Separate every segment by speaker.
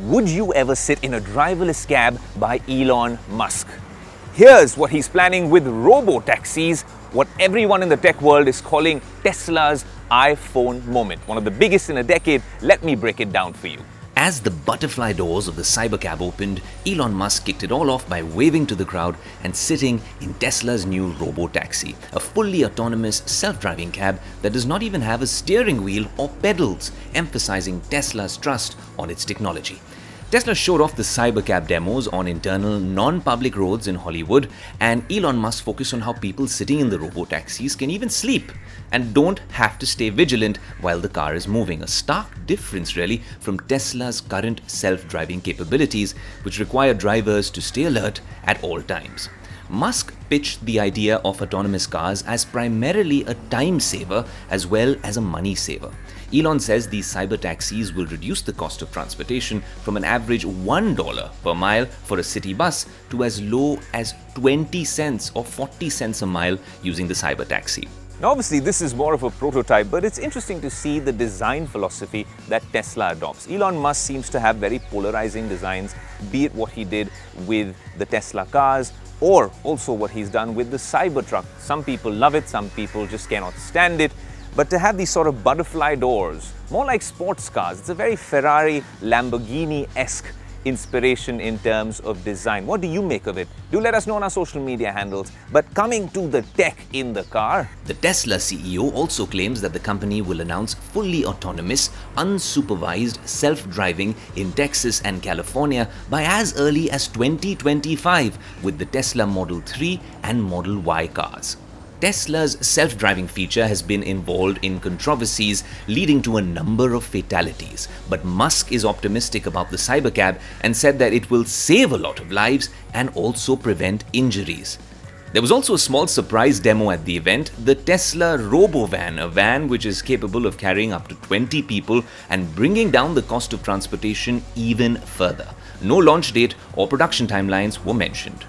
Speaker 1: Would you ever sit in a driverless cab by Elon Musk? Here's what he's planning with robo-taxis, what everyone in the tech world is calling Tesla's iPhone moment. One of the biggest in a decade. Let me break it down for you.
Speaker 2: As the butterfly doors of the Cybercab opened, Elon Musk kicked it all off by waving to the crowd and sitting in Tesla's new robo-taxi, a fully autonomous self-driving cab that does not even have a steering wheel or pedals, emphasizing Tesla's trust on its technology. Tesla showed off the Cybercab demos on internal, non-public roads in Hollywood, and Elon Musk focused on how people sitting in the robo-taxis can even sleep and don't have to stay vigilant while the car is moving. A stark difference really from Tesla's current self-driving capabilities, which require drivers to stay alert at all times. Musk pitched the idea of autonomous cars as primarily a time saver as well as a money saver. Elon says these cyber taxis will reduce the cost of transportation from an average $1 per mile for a city bus to as low as 20 cents or 40 cents a mile using the cyber taxi.
Speaker 1: Now obviously this is more of a prototype, but it's interesting to see the design philosophy that Tesla adopts. Elon Musk seems to have very polarizing designs, be it what he did with the Tesla cars, or also what he's done with the Cybertruck. Some people love it, some people just cannot stand it. But to have these sort of butterfly doors, more like sports cars, it's a very Ferrari, Lamborghini-esque inspiration in terms of design. What do you make of it? Do let us know on our social media handles. But coming to the tech in the car.
Speaker 2: The Tesla CEO also claims that the company will announce fully autonomous, unsupervised self-driving in Texas and California by as early as 2025 with the Tesla Model 3 and Model Y cars. Tesla's self-driving feature has been involved in controversies leading to a number of fatalities, but Musk is optimistic about the Cybercab and said that it will save a lot of lives and also prevent injuries. There was also a small surprise demo at the event, the Tesla RoboVan, a van which is capable of carrying up to 20 people and bringing down the cost of transportation even further. No launch date or production timelines were mentioned.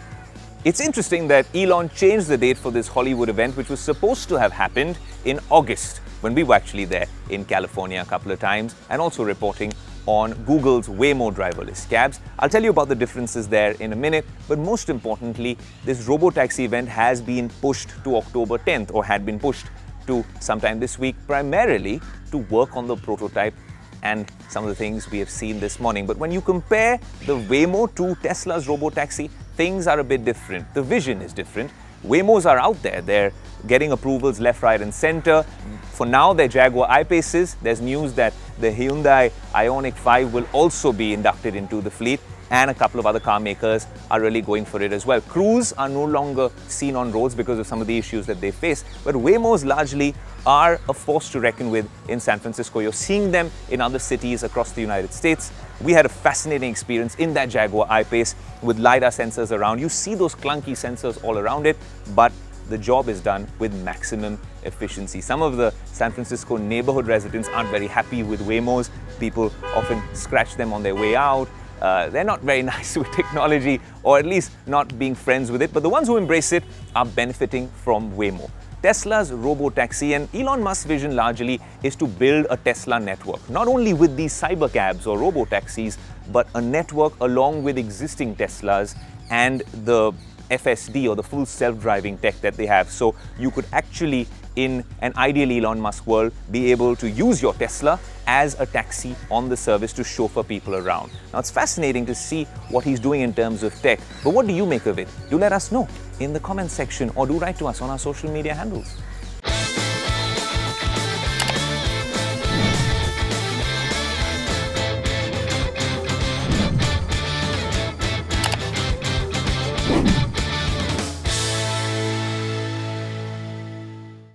Speaker 1: It's interesting that Elon changed the date for this Hollywood event, which was supposed to have happened in August, when we were actually there in California a couple of times, and also reporting on Google's Waymo driverless cabs. I'll tell you about the differences there in a minute, but most importantly, this robo-taxi event has been pushed to October 10th, or had been pushed to sometime this week, primarily to work on the prototype and some of the things we have seen this morning. But when you compare the Waymo to Tesla's robo-taxi, things are a bit different. The vision is different. Waymos are out there. They're getting approvals left, right, and center. For now, they're Jaguar I-Paces. There's news that the Hyundai Ioniq 5 will also be inducted into the fleet and a couple of other car makers are really going for it as well. Cruise are no longer seen on roads because of some of the issues that they face, but Waymos largely are a force to reckon with in San Francisco. You're seeing them in other cities across the United States. We had a fascinating experience in that Jaguar I-Pace with LiDAR sensors around. You see those clunky sensors all around it, but the job is done with maximum efficiency. Some of the San Francisco neighborhood residents aren't very happy with Waymos. People often scratch them on their way out. Uh, they're not very nice with technology, or at least not being friends with it. But the ones who embrace it are benefiting from Waymo. Tesla's robo-taxi and Elon Musk's vision largely is to build a Tesla network, not only with these cybercabs or robo-taxis, but a network along with existing Teslas and the FSD or the full self-driving tech that they have. So you could actually, in an ideal Elon Musk world, be able to use your Tesla as a taxi on the service to chauffeur people around. Now it's fascinating to see what he's doing in terms of tech, but what do you make of it? Do let us know in the comment section or do write to us on our social media handles.